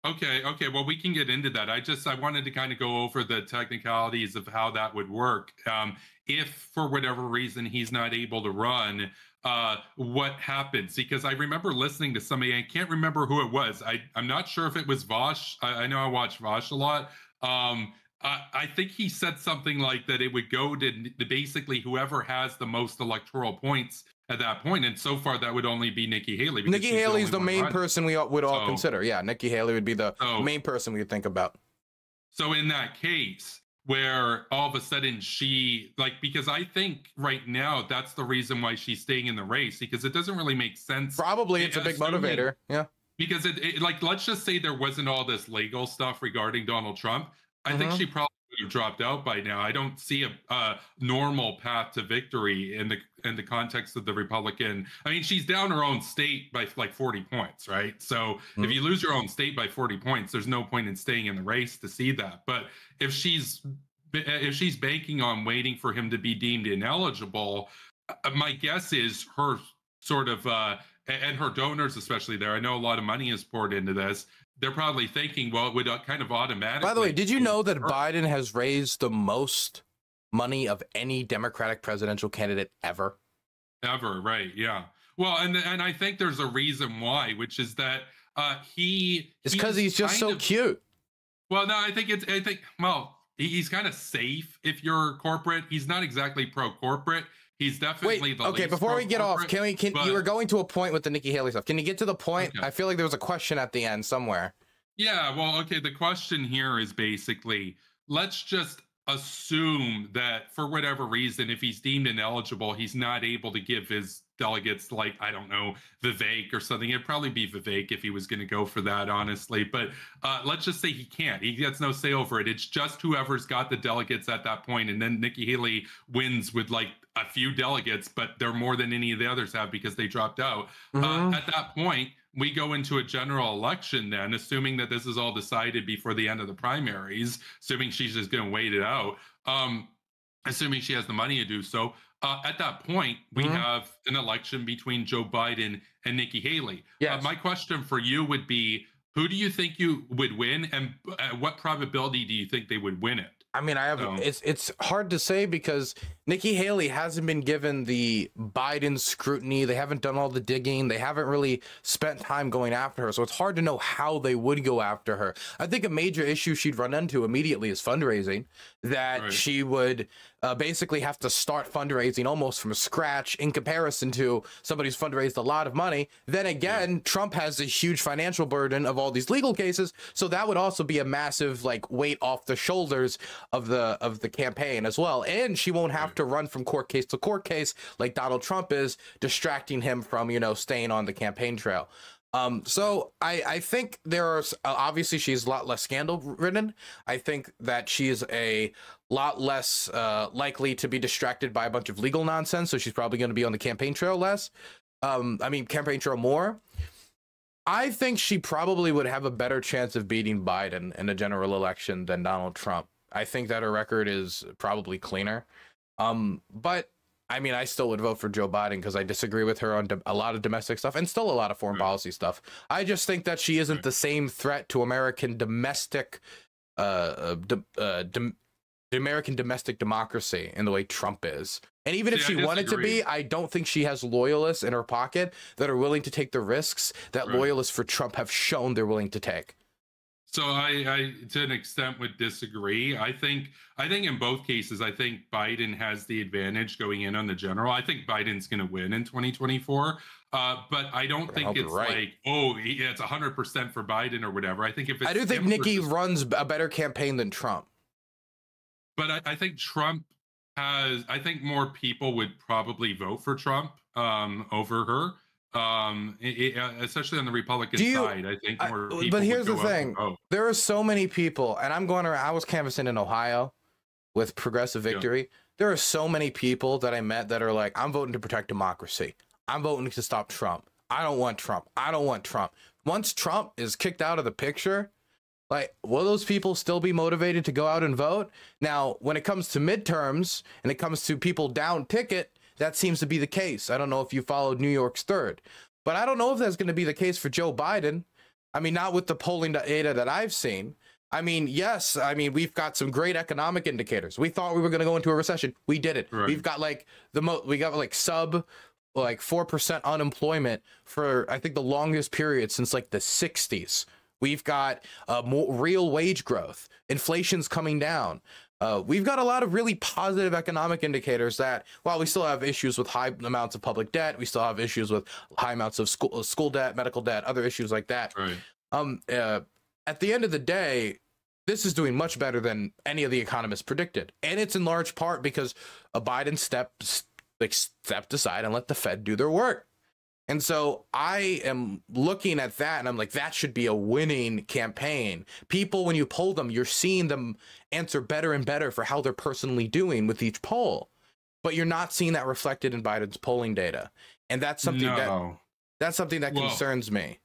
Okay, okay. Well, we can get into that. I just I wanted to kind of go over the technicalities of how that would work. Um, if for whatever reason he's not able to run, uh, what happens? Because I remember listening to somebody. I can't remember who it was. I I'm not sure if it was Vaush. I, I know I watch Vaush a lot. Um, I think he said something like that it would go to basically whoever has the most electoral points at that point. And so far, that would only be Nikki Haley. Nikki Haley's the, the main person we would all so, consider. Yeah, Nikki Haley would be the so, main person we would think about. So in that case, where all of a sudden she like because I think right now that's the reason why she's staying in the race because it doesn't really make sense. Probably it's a big motivator. Yeah. Because it, it like let's just say there wasn't all this legal stuff regarding Donald Trump I think mm-hmm. she probably would have dropped out by now. I don't see a, a, normal path to victory in the in the context of the Republican. I mean, she's down her own state by like 40 points, right? So mm-hmm. if you lose your own state by 40 points, there's no point in staying in the race to see that. But if she's if she's banking on waiting for him to be deemed ineligible, uh, my guess is her sort of uh, and her donors, especially there. I know a lot of money is poured into this they're probably thinking, well, it would uh, kind of automatically. By the way, did you know that Biden has raised the most money of any Democratic presidential candidate ever? Ever, right? Yeah. Well, and and I think there's a reason why, which is that uh, he. It's because he's, he's just so of, cute. Well, no, I think it's. I think well, he's kind of safe if you're corporate. He's not exactly pro corporate. He's definitely Wait, okay. Before we get off, can we? Can but, you were going to a point with the Nikki Haley stuff? Can you get to the point? Okay. I feel like there was a question at the end somewhere. Yeah. Well, okay. The question here is basically, let's just assume that for whatever reason, if he's deemed ineligible, he's not able to give his delegates like I don't know Vivek or something. It'd probably be Vivek if he was going to go for that, honestly. But uh, let's just say he can't. He gets no say over it. It's just whoever's got the delegates at that point, and then Nikki Haley wins with like a few delegates, but they're more than any of the others have because they dropped out. Uh, mm-hmm. Uh, at that point, we go into a general election then, assuming that this is all decided before the end of the primaries, assuming she's just going to wait it out, um, assuming she has the money to do so. Uh, at that point, we mm-hmm. have an election between Joe Biden and Nikki Haley. Uh, yes. Uh, my question for you would be who do you think you would win, and uh, what probability do you think they would win it? I mean, I have so. it's it's hard to say because Nikki Haley hasn't been given the Biden scrutiny. They haven't done all the digging. They haven't really spent time going after her. So it's hard to know how they would go after her. I think a major issue she'd run into immediately is fundraising. That right. she would uh, basically have to start fundraising almost from scratch in comparison to somebody who's fundraised a lot of money. Then again, yeah. Trump has a huge financial burden of all these legal cases, so that would also be a massive like weight off the shoulders of the of the campaign as well. And she won't have to run from court case to court case like Donald Trump is, distracting him from you know staying on the campaign trail. Um, so I, I think there are uh, obviously she's a lot less scandal ridden. I think that she's a lot less uh, likely to be distracted by a bunch of legal nonsense. So she's probably going to be on the campaign trail less. Um, I mean, campaign trail more. I think she probably would have a better chance of beating Biden in a general election than Donald Trump. I think that her record is probably cleaner. Um, but I mean, I still would vote for Joe Biden because I disagree with her on a lot of domestic stuff and still a lot of foreign right. policy stuff. I just think that she isn't right. the same threat to American domestic, uh, uh, uh the American domestic democracy in the way Trump is. And even See, if she wanted to be, I don't think she has loyalists in her pocket that are willing to take the risks that right. loyalists for Trump have shown they're willing to take. So I, I, to an extent, would disagree. I think, I think in both cases, I think Biden has the advantage going in on the general. I think Biden's going to win in 2024. Uh, but I don't think it's right. like, oh, yeah, it's 100% for Biden or whatever. I think if I do think Nikki versus, runs a better campaign than Trump. But I, I, think Trump has, I think more people would probably vote for Trump um, over her um it, uh, especially on the republican you, side i think more I, but here's the thing. there are so many people and i'm going around i was canvassing in ohio with progressive victory. Yeah. there are so many people that i met that are like i'm voting to protect democracy. I'm voting to stop trump. I don't want trump. I don't want trump. Once trump is kicked out of the picture like will those people still be motivated to go out and vote? Now when it comes to midterms and it comes to people down ticket that seems to be the case. I don't know if you followed New York's third, but I don't know if that's going to be the case for Joe Biden. I mean, not with the polling data that I've seen. I mean, yes, I mean, we've got some great economic indicators. We thought we were going to go into a recession. We did it. Right. We've got like the mo we got like sub like 4% unemployment for I think the longest period since like the 60s. We've got uh, more real wage growth. Inflation's coming down. Uh, we've got a lot of really positive economic indicators that while we still have issues with high amounts of public debt, we still have issues with high amounts of school school debt, medical debt, other issues like that. Right. Um, uh, at the end of the day, this is doing much better than any of the economists predicted, and it's in large part because a Biden stepped like stepped aside and let the Fed do their work. And so I am looking at that and I'm like, that should be a winning campaign. People, when you poll them, you're seeing them answer better and better for how they're personally doing with each poll. But you're not seeing that reflected in Biden's polling data. And that's something no. that that's something that concerns me.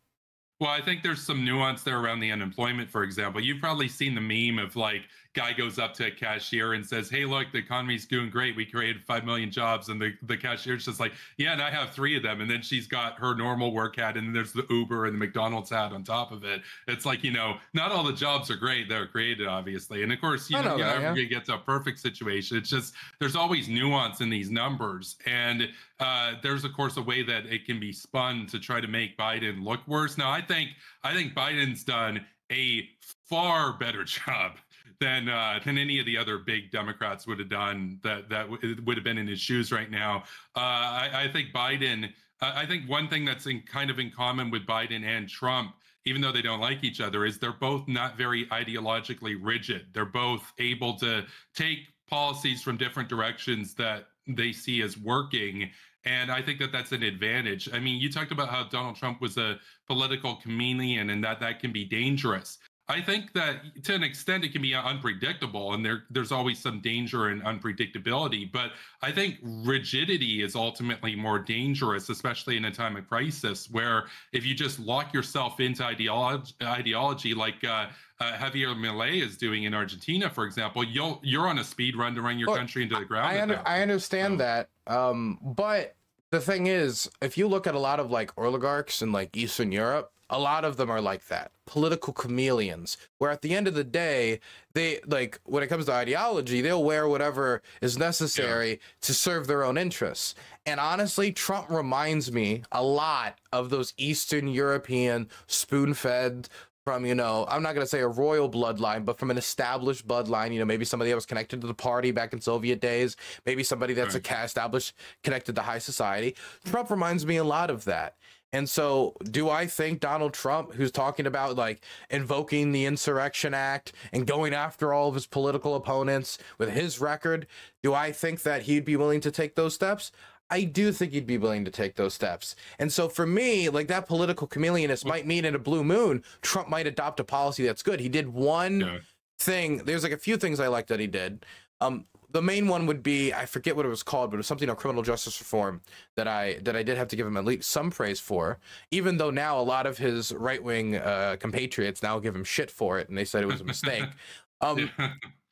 Well, I think there's some nuance there around the unemployment, for example. You've probably seen the meme of like guy goes up to a cashier and says, "Hey, look, the economy's doing great. We created five million jobs," and the the cashier's just like, "Yeah, and I have three of them." And then she's got her normal work hat, and then there's the Uber and the McDonald's hat on top of it. It's like you know, not all the jobs are great; they're created, obviously. And of course, you know, know you're never get to a perfect situation. It's just there's always nuance in these numbers, and uh, there's of course a way that it can be spun to try to make Biden look worse. Now, I think I think Biden's done a far better job than uh, than any of the other big Democrats would have done that that w- would have been in his shoes right now. Uh, I, I, think Biden. I think one thing that's in kind of in common with Biden and Trump, even though they don't like each other, is they're both not very ideologically rigid. They're both able to take policies from different directions that they see as working and I think that that's an advantage. I mean, you talked about how Donald Trump was a political chameleon and that that can be dangerous. I think that to an extent it can be unpredictable, and there there's always some danger in unpredictability. But I think rigidity is ultimately more dangerous, especially in a time of crisis, where if you just lock yourself into ideology, ideology like uh, uh, Javier Milei is doing in Argentina, for example, you'll you're on a speed run to run your country into the ground. I, under, I understand so. that, um, but the thing is, if you look at a lot of like oligarchs in like Eastern Europe, a lot of them are like that political chameleons where at the end of the day they like when it comes to ideology they'll wear whatever is necessary yeah. to serve their own interests and honestly trump reminds me a lot of those eastern european spoon-fed from you know i'm not going to say a royal bloodline but from an established bloodline you know maybe somebody that was connected to the party back in soviet days maybe somebody that's right. a established connected to high society trump reminds me a lot of that and so, do I think Donald Trump, who's talking about like invoking the Insurrection Act and going after all of his political opponents with his record, do I think that he'd be willing to take those steps? I do think he'd be willing to take those steps. And so for me, like that political chameleonist might mean in a blue moon, Trump might adopt a policy that's good. He did one yeah. thing. There's like a few things I like that he did. Um, the main one would be I forget what it was called, but it was something on criminal justice reform that I that I did have to give him at least some praise for. Even though now a lot of his right wing uh, compatriots now give him shit for it, and they said it was a mistake. um,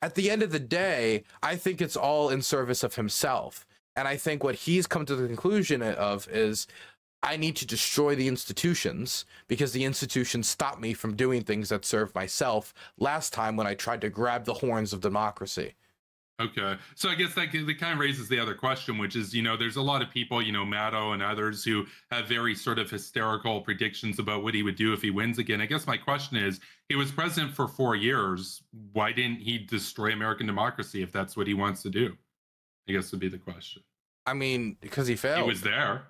at the end of the day, I think it's all in service of himself, and I think what he's come to the conclusion of is. I need to destroy the institutions because the institutions stopped me from doing things that serve myself last time when I tried to grab the horns of democracy. Okay. So I guess that, that kind of raises the other question, which is, you know, there's a lot of people, you know, Maddow and others who have very sort of hysterical predictions about what he would do if he wins again. I guess my question is, he was president for four years. Why didn't he destroy American democracy if that's what he wants to do? I guess would be the question. I mean, because he failed. He was there.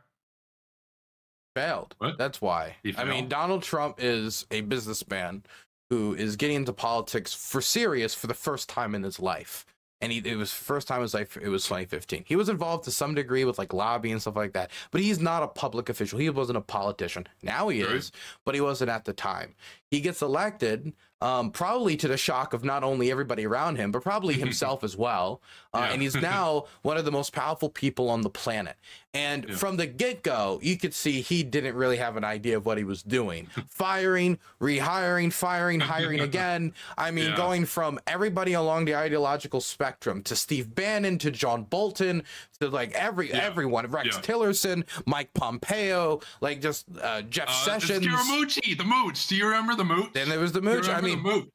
Failed. What? That's why. I mean, Donald Trump is a businessman who is getting into politics for serious for the first time in his life and he, it was first time it was like it was 2015 he was involved to some degree with like lobby and stuff like that but he's not a public official. He wasn't a politician. Now he is but he wasn't at the time he gets elected um, probably to the shock of not only everybody around him, but probably himself as well. Uh, yeah. and he's now one of the most powerful people on the planet. And yeah. from the get go, you could see he didn't really have an idea of what he was doing. Firing, rehiring, firing, hiring again. I mean, yeah. going from everybody along the ideological spectrum to Steve Bannon to John Bolton to like every everyone, Rex Tillerson, Mike Pompeo, like just uh, Jeff uh, Sessions. Scaramucci, the mooch. Do you remember the mooch? Then there was the mooch. I mean, mean,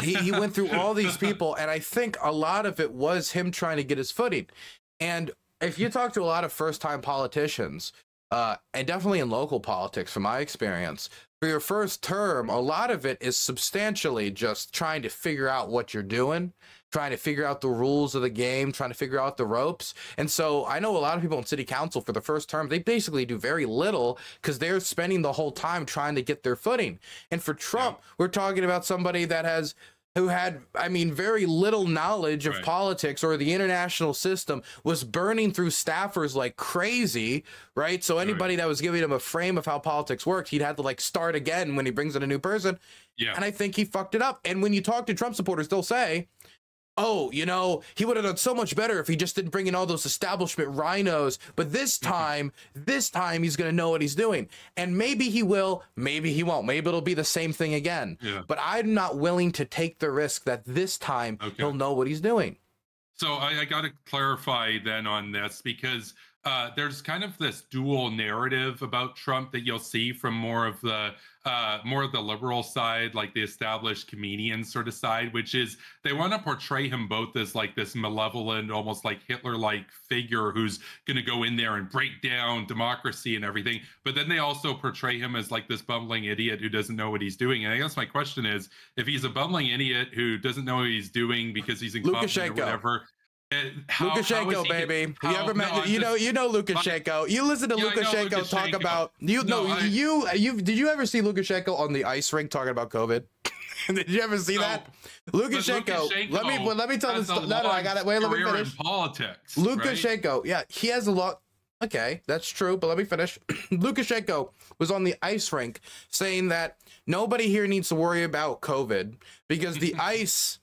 he, he went through all these people, and I think a lot of it was him trying to get his footing. And if you talk to a lot of first time politicians, uh, and definitely in local politics, from my experience, for your first term, a lot of it is substantially just trying to figure out what you're doing trying to figure out the rules of the game, trying to figure out the ropes. And so I know a lot of people in city council for the first term, they basically do very little because they're spending the whole time trying to get their footing. And for Trump, yeah. we're talking about somebody that has who had, I mean, very little knowledge of right. politics or the international system, was burning through staffers like crazy, right? So anybody right. that was giving him a frame of how politics worked, he'd have to like start again when he brings in a new person. Yeah. And I think he fucked it up. And when you talk to Trump supporters, they'll say, oh, you know, he would have done so much better if he just didn't bring in all those establishment RINOs. But this mm-hmm. time, this time he's going to know what he's doing. And maybe he will, maybe he won't. Maybe it'll be the same thing again. Yeah. But I'm not willing to take the risk that this time okay. he'll know what he's doing. So I, I got to clarify then on this because uh, there's kind of this dual narrative about Trump that you'll see from more of the uh, more of the liberal side, like the established comedian sort of side, which is they want to portray him both as like this malevolent, almost like Hitler-like figure who's going to go in there and break down democracy and everything. But then they also portray him as like this bumbling idiot who doesn't know what he's doing. And I guess my question is, if he's a bumbling idiot who doesn't know what he's doing because he's incompetent or whatever how, Lukashenko, how baby. How, you ever met? No, you know, you know Lukashenko. You listen to yeah, Lukashenko, Lukashenko, talk about you. No, no I, you you did you ever see Lukashenko on the ice rink talking about COVID? did you ever see no, that? Lukashenko, Lukashenko. Let me let me tell this. No, no, I got it. Wait, let me finish. politics. Lukashenko, right? yeah, he has a lot. Okay, that's true, but let me finish. Lukashenko was on the ice rink saying that nobody here needs to worry about COVID because the ice,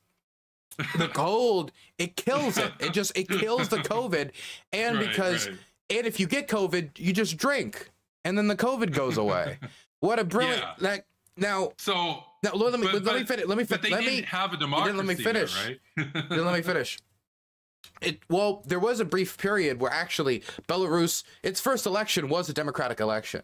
the cold, it kills it. It just it kills the COVID, and Right, because right. and if you get COVID, you just drink, and then the COVID goes away. what a brilliant Yeah. like now. So, Now let me But- let me finish. Let me finish. they Let didn't me have a democracy. let me there, finish. right? then let me finish. It well, there was a brief period where actually Belarus, its first election was a democratic election.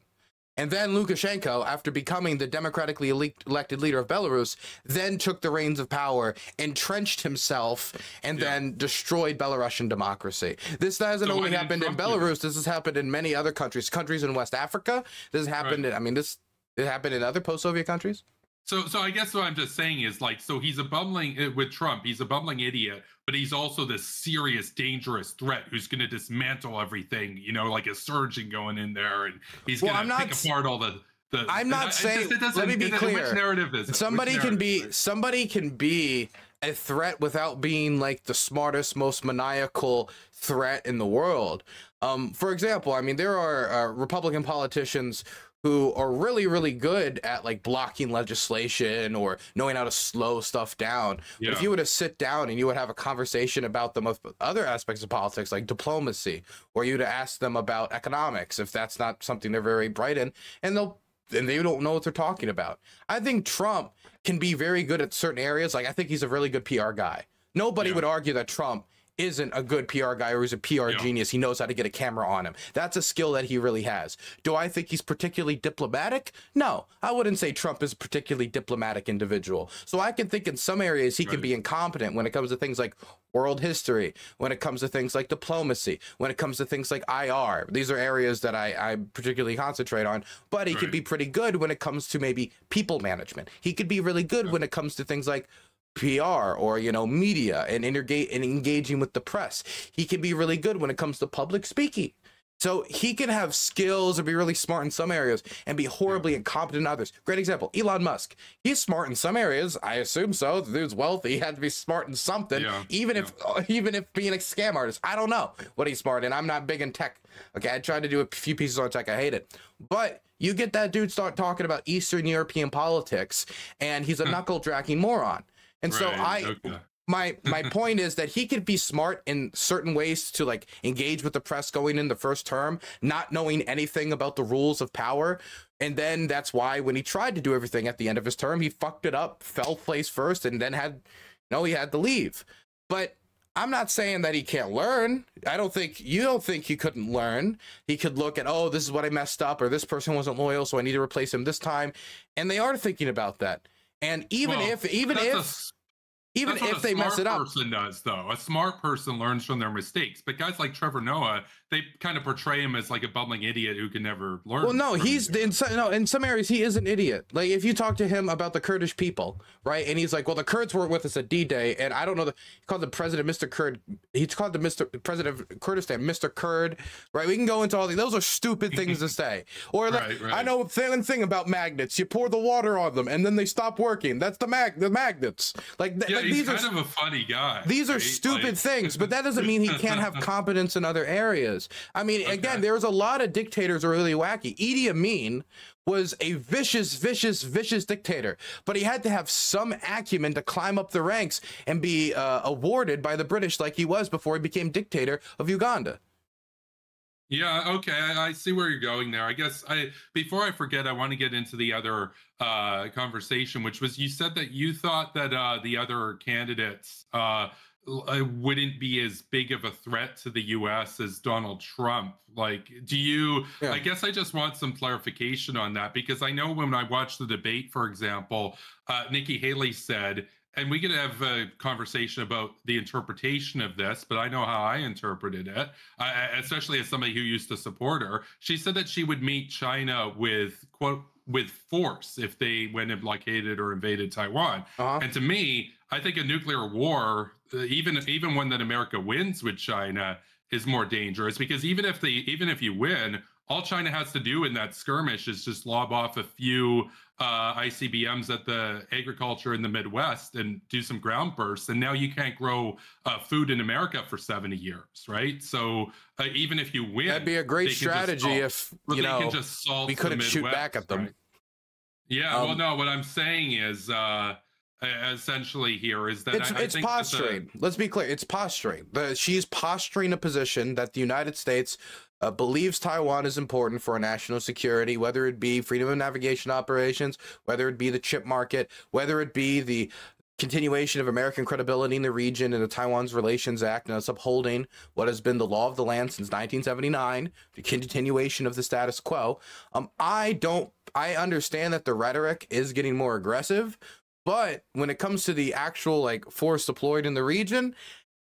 And then Lukashenko, after becoming the democratically elected leader of Belarus, then took the reins of power, entrenched himself, and Yeah. then destroyed Belarusian democracy. This hasn't So only happened in Belarus, this has happened in many other countries, countries in West Africa. This has happened, Right. in, I mean, this it happened in other post Soviet countries. So, so I guess what I'm just saying is like, so he's a bumbling uh, with Trump. He's a bumbling idiot, but he's also this serious, dangerous threat who's going to dismantle everything. You know, like a surgeon going in there, and he's Well, going I'm to pick s- apart all the. the I'm not it just- saying- it doesn't- let me be it- it- clear. Which narrative is it? Somebody can be somebody can be a threat without being like the smartest most maniacal threat in the world um for example i mean there are uh, republican politicians who are really really good at like blocking legislation or knowing how to slow stuff down but if you were to sit down and you would have a conversation about the most other aspects of politics like diplomacy or you to ask them about economics if that's not something they're very bright in and they'll and they don't know what they're talking about. I think Trump can be very good at certain areas. Like I think he's a really good PR guy. Nobody Yeah. would argue that Trump isn't a good PR guy or he's a PR Yeah. genius. He knows how to get a camera on him. That's a skill that he really has. Do I think he's particularly diplomatic? No, I wouldn't say Trump is a particularly diplomatic individual. So I can think in some areas he can be incompetent when it comes to things like world history, when it comes to things like diplomacy, when it comes to things like IR. These are areas that I, I particularly concentrate on. But he could be pretty good when it comes to maybe people management. He could be really good when it comes to things like PR or you know media and intergate and engaging with the press. He can be really good when it comes to public speaking. So he can have skills or be really smart in some areas and be horribly incompetent in others. Great example, Elon Musk. He's smart in some areas. I assume so. The dude's wealthy. He had to be smart in something. Yeah, even if even if being a scam artist. I don't know what he's smart in. I'm not big in tech. Okay, I tried to do a few pieces on tech. I hate it. But you get that dude start talking about Eastern European politics, and he's a hmm. knuckle dragging moron. And so I okay. my my point is that he could be smart in certain ways to like engage with the press going in the first term, not knowing anything about the rules of power. And then that's why when he tried to do everything at the end of his term, he fucked it up, fell place first, and then had no, he had to leave. But I'm not saying that he can't learn. I don't think you don't think he couldn't learn. He could look at, oh, this is what I messed up, or this person wasn't loyal, so I need to replace him this time. And they are thinking about that. And even Well, if even if even if they mess it smart up, person does though. A smart person learns from their mistakes. But guys like trevor noah they kind of portray him as like a bumbling idiot who can never learn Well, no, he's in some, no in some areas he is an idiot. Like if you talk to him about the Kurdish people, right, and he's like, "Well, the Kurds weren't with us at D-Day," and I don't know the he called the president Mr. Kurd. He's called the Mr. President of Kurdistan Mr. Kurd, right? We can go into all these. Those are stupid things to say. Or like, Right, right. I know a thing, about magnets. You pour the water on them, and then they stop working. That's the mag the magnets. Like, th- yeah, like he's these are kind of a funny guy these are stupid Like- things, but that doesn't mean he can't have competence in other areas. I mean, again, there's a lot of dictators who are really wacky. Idi Amin was a vicious, vicious, vicious dictator, but he had to have some acumen to climb up the ranks and be uh, awarded by the British like he was before he became dictator of Uganda. Yeah, okay. I, I see where you're going there. I guess I before I forget, I want to get into the other uh conversation, which was you said that you thought that uh the other candidates uh, Uh, wouldn't be as big of a threat to the US as Donald Trump. Like, do you Yeah. I guess I just want some clarification on that because I know when I watched the debate, for example, uh Nikki Haley said and we could have a conversation about the interpretation of this, but I know how I interpreted it, I, I- especially as somebody who used to support her. She said that she would meet China with quote with force if they went and blockaded or invaded Taiwan. Uh-huh. And to me, I think a nuclear war, uh, even even one that America wins with China, is more dangerous because even if they even if you win, all China has to do in that skirmish is just lob off a few uh, ICBMs at the agriculture in the Midwest and do some ground bursts, and now you can't grow uh, food in America for 70 years, right? So uh, even if you win, that'd be a great strategy if you know we couldn't shoot back at them. Right? Yeah, um, well, no, what I'm saying is uh, essentially here is that it's, I, it's posturing. Let's be clear, it's posturing. The, she's posturing a position that the United States uh, believes Taiwan is important for national security, whether it be freedom of navigation operations, whether it be the chip market, whether it be the continuation of American credibility in the region and the Taiwan's Relations Act and us upholding what has been the law of the land since 1979, the continuation of the status quo. Um, I don't, I understand that the rhetoric is getting more aggressive, but when it comes to the actual like force deployed in the region,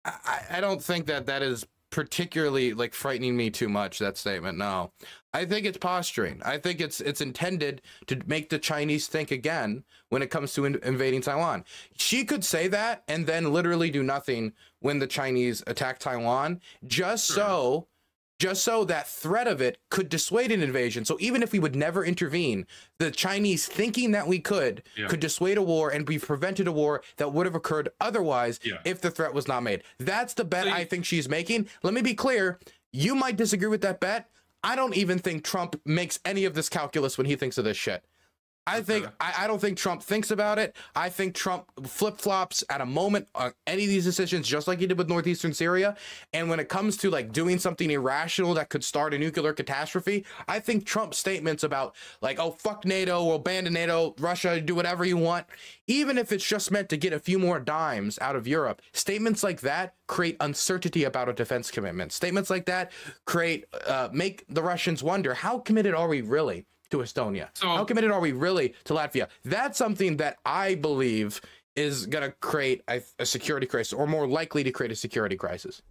I, I don't think that that is particularly like frightening me too much that statement no. I think it's posturing. I think it's it's intended to make the chinese think again when it comes to in- invading taiwan. She could say that and then literally do nothing when the chinese attack taiwan just sure. so just so that threat of it could dissuade an invasion. So even if we would never intervene, the Chinese thinking that we could yeah. could dissuade a war and we prevented a war that would have occurred otherwise yeah. if the threat was not made. That's the bet so I think she's making. Let me be clear. You might disagree with that bet. I don't even think Trump makes any of this calculus when he thinks of this shit. I think I, I, don't think Trump thinks about it. I think Trump flip flops at a moment on any of these decisions, just like he did with northeastern Syria. And when it comes to like doing something irrational that could start a nuclear catastrophe, I think Trump's statements about like, oh fuck NATO, we'll abandon NATO, Russia, do whatever you want, even if it's just meant to get a few more dimes out of Europe, statements like that create uncertainty about a defense commitment. Statements like that create uh, make the Russians wonder how committed are we really to Estonia? So, How committed are we really to Latvia? That's something that I believe is going to create a, a security crisis or more likely to create a security crisis.